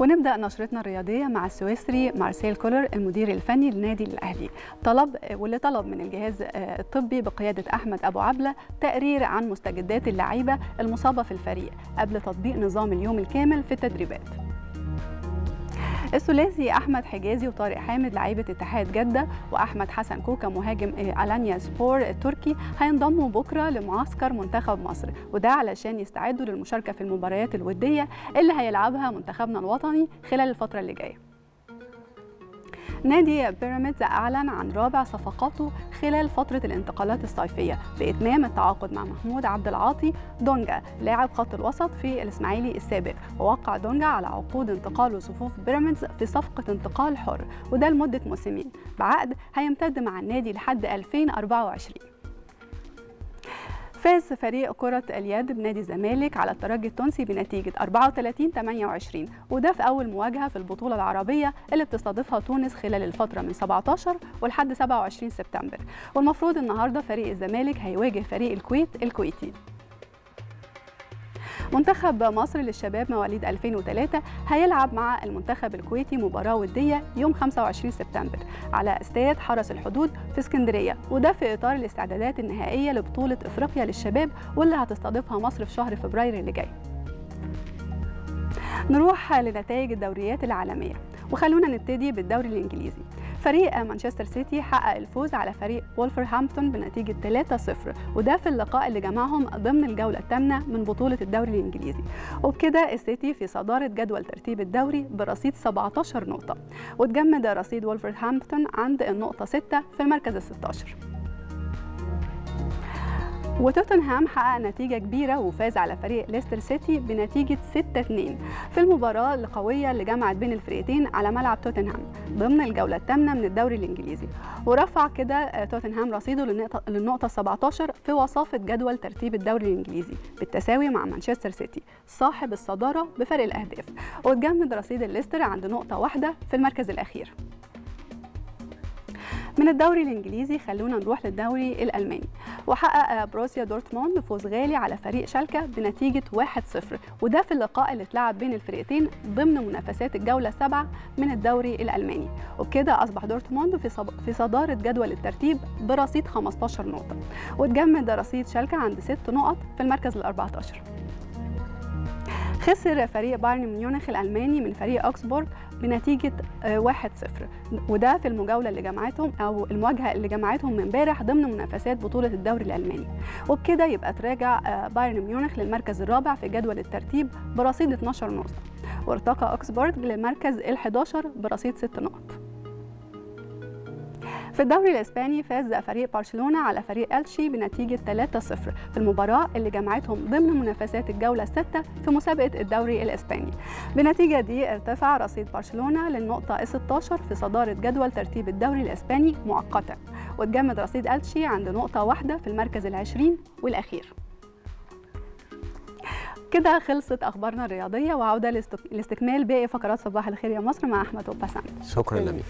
ونبدأ نشرتنا الرياضية مع السويسري مارسيل كولر المدير الفني للنادي الأهلي. طلب واللي طلب من الجهاز الطبي بقيادة أحمد أبو عبلة تقرير عن مستجدات اللعيبة المصابة في الفريق قبل تطبيق نظام اليوم الكامل في التدريبات. الثلاثي أحمد حجازي وطارق حامد لعيبة اتحاد جدة وأحمد حسن كوكا مهاجم ألانيا سبور التركي هينضموا بكرة لمعسكر منتخب مصر. وده علشان يستعدوا للمشاركة في المباريات الودية اللي هيلعبها منتخبنا الوطني خلال الفترة اللي جاية. نادي بيراميدز أعلن عن رابع صفقاته خلال فترة الانتقالات الصيفية بإتمام التعاقد مع محمود عبد العاطي دونجا لاعب خط الوسط في الإسماعيلي السابق. ووقع دونجا على عقود انتقاله صفوف بيراميدز في صفقة انتقال حر وده لمدة موسمين. بعقد هيمتد مع النادي لحد 2024 فاز فريق كرة اليد بنادي الزمالك على الترجي التونسي بنتيجة 34 28 وده في أول مواجهة في البطولة العربية اللي بتستضيفها تونس خلال الفترة من 17 ولحد 27 سبتمبر. والمفروض النهاردة فريق الزمالك هيواجه فريق الكويت الكويتي. منتخب مصر للشباب مواليد 2003 هيلعب مع المنتخب الكويتي مباراة ودية يوم 25 سبتمبر على استاد حرس الحدود في اسكندرية وده في إطار الاستعدادات النهائية لبطولة إفريقيا للشباب واللي هتستضيفها مصر في شهر فبراير اللي جاي. نروح لنتائج الدوريات العالمية وخلونا نبتدي بالدوري الإنجليزي. فريق مانشستر سيتي حقق الفوز على فريق وولفرهامبتون بنتيجة 3-0 وده في اللقاء اللي جمعهم ضمن الجولة الثامنة من بطولة الدوري الإنجليزي. وبكده السيتي في صدارة جدول ترتيب الدوري برصيد 17 نقطة وتجمد رصيد وولفرهامبتون عند النقطة 6 في المركز ال 16 وتوتنهام حقق نتيجة كبيرة وفاز على فريق ليستر سيتي بنتيجة 6-2 في المباراة القوية اللي جمعت بين الفريقين على ملعب توتنهام ضمن الجولة الثامنة من الدوري الإنجليزي. ورفع كده توتنهام رصيده للنقطة 17 في وصافة جدول ترتيب الدوري الإنجليزي بالتساوي مع مانشستر سيتي صاحب الصدارة بفرق الأهداف. وتجمد رصيد الليستر عند نقطة واحدة في المركز الأخير. من الدوري الإنجليزي خلونا نروح للدوري الألماني. وحقق بروسيا دورتموند فوز غالي على فريق شالكة بنتيجة 1-0 وده في اللقاء اللي اتلعب بين الفريقين ضمن منافسات الجولة السابعة من الدوري الألماني. وبكده أصبح دورتموند في في صدارة جدول الترتيب برصيد 15 نقطة. وتجمد رصيد شالكة عند 6 نقط في المركز ال 14 خسر فريق بايرن ميونخ الألماني من فريق أوكسبورغ بنتيجة 1-0 وده في المجاولة اللي جمعتهم أو المواجهة اللي جمعتهم امبارح ضمن منافسات بطولة الدوري الألماني. وبكده يبقى تراجع بايرن ميونخ للمركز الرابع في جدول الترتيب برصيد 12 نقطة. وارتقى أوكسبورغ للمركز ال11 برصيد 6 نقط. في الدوري الإسباني فاز فريق برشلونة على فريق الشي بنتيجة 3-0 في المباراة اللي جمعتهم ضمن منافسات الجولة السادسه في مسابقة الدوري الإسباني. بالنتيجه دي ارتفع رصيد برشلونة للنقطة 16 في صدارة جدول ترتيب الدوري الإسباني مؤقتا وتجمد رصيد الشي عند نقطة واحدة في المركز العشرين والأخير. كده خلصت أخبارنا الرياضية وعودة لاستكمال باقي فقرات صباح الخير يا مصر مع أحمد وبسام. شكرا لميس.